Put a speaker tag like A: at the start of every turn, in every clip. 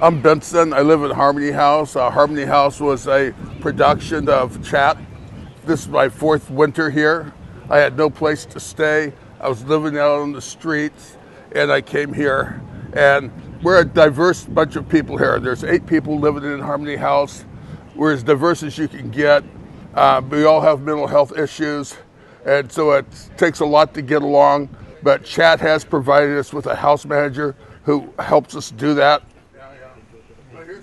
A: I'm Benson. I live in Harmony House. Uh, Harmony House was a production of Chat. This is my fourth winter here. I had no place to stay. I was living out on the streets, and I came here. And we're a diverse bunch of people here. There's eight people living in Harmony House. We're as diverse as you can get. Uh, we all have mental health issues, and so it takes a lot to get along. But Chat has provided us with a house manager who helps us do that.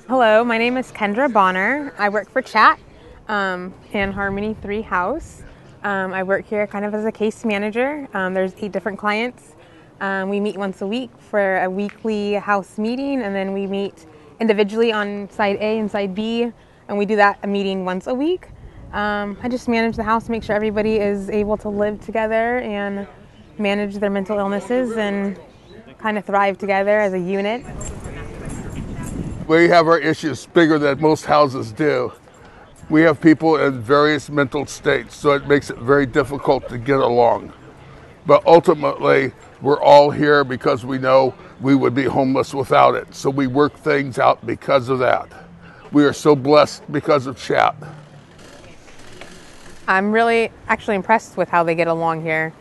B: Hello, my name is Kendra Bonner. I work for Chat um, in Harmony 3 House. Um, I work here kind of as a case manager. Um, there's eight different clients. Um, we meet once a week for a weekly house meeting, and then we meet individually on side A and side B, and we do that a meeting once a week. Um, I just manage the house, make sure everybody is able to live together and manage their mental illnesses and kind of thrive together as a unit
A: we have our issues bigger than most houses do. We have people in various mental states, so it makes it very difficult to get along. But ultimately, we're all here because we know we would be homeless without it. So we work things out because of that. We are so blessed because of chat.
B: I'm really actually impressed with how they get along here.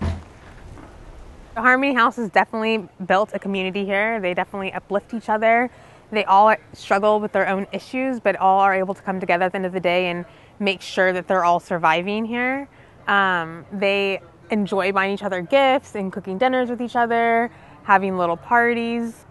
B: The Harmony House has definitely built a community here. They definitely uplift each other they all struggle with their own issues, but all are able to come together at the end of the day and make sure that they're all surviving here. Um, they enjoy buying each other gifts and cooking dinners with each other, having little parties.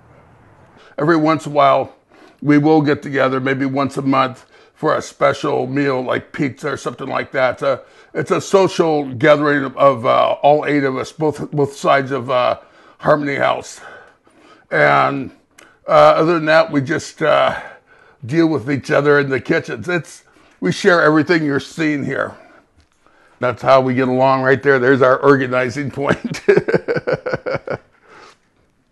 A: Every once in a while, we will get together, maybe once a month, for a special meal like pizza or something like that. It's a, it's a social gathering of, uh, all eight of us, both both sides of uh, Harmony House, and uh, other than that, we just uh, deal with each other in the kitchens. It's we share everything you're seeing here. That's how we get along right there. There's our organizing point.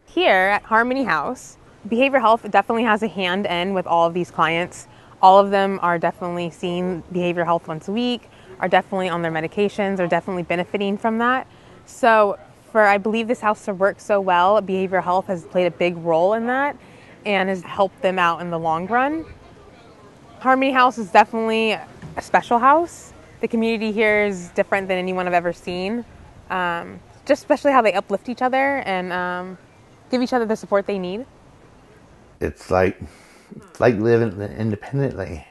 B: here at Harmony House, behavioral health definitely has a hand in with all of these clients. All of them are definitely seeing behavioral health once a week, are definitely on their medications, are definitely benefiting from that. So I believe this house to work so well, behavioral health has played a big role in that and has helped them out in the long run. Harmony House is definitely a special house. The community here is different than anyone I've ever seen. Um, just especially how they uplift each other and um, give each other the support they need.
C: It's like like living independently,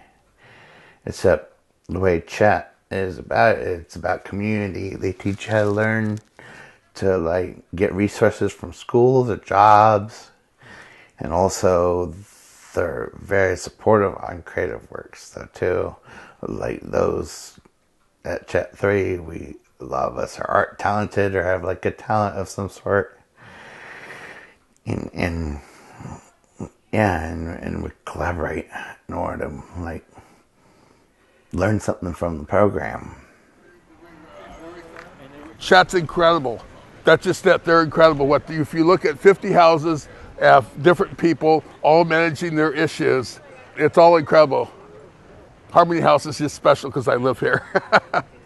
C: except the way chat is about it. It's about community. They teach you how to learn to like get resources from schools or jobs, and also they're very supportive on creative works though too. Like those at Chat Three, we a lot of us are art talented or have like a talent of some sort, and and yeah, and and we collaborate in order to like learn something from the program.
A: Chat's incredible that's just that they're incredible. What if you look at 50 houses, have different people all managing their issues, it's all incredible. Harmony House is just special because I live here.